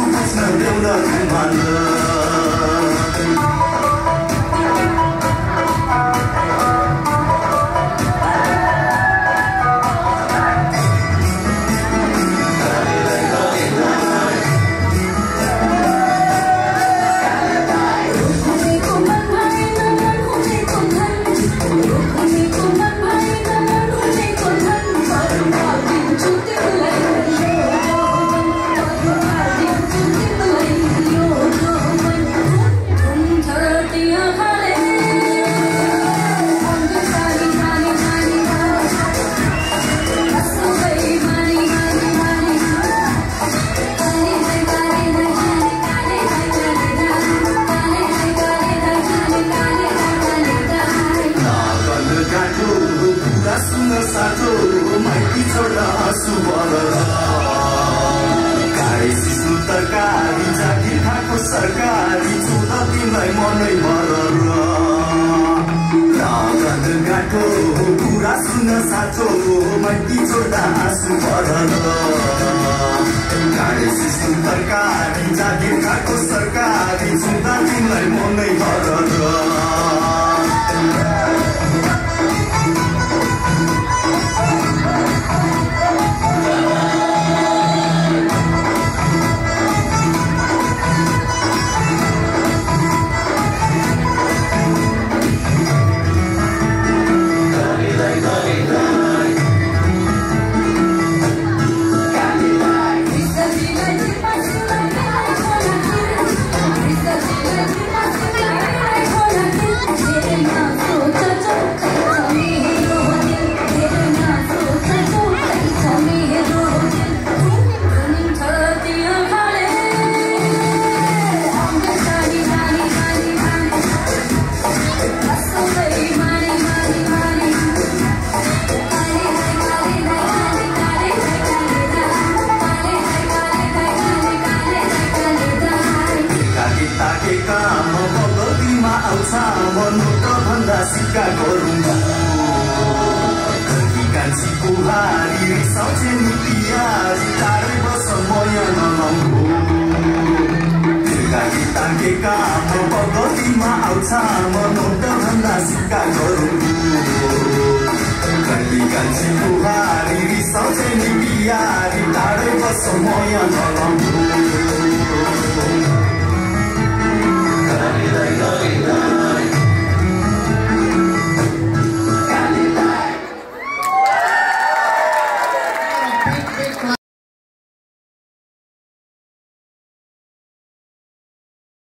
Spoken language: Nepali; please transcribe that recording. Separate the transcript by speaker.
Speaker 1: साथी हामीलाई आँसु पुस्न देउन मान साँचो छोड्दा आँसु सिस्नु तरकारी जागिर खाएको सरकारी तिमीलाई मनै साँचो आँसु तरकारी सरकारी तिमीलाई मनै सिक्का गरौँ कान्छी बुहारी रिसाउँछे नि पियारी टाढै बस म यहाँ नलाउनु गाडी ताकेका म बगतीमा आउँछ म नोट भन्दा सिक्का गरौँ कान्छी म यहाँ नलाउनु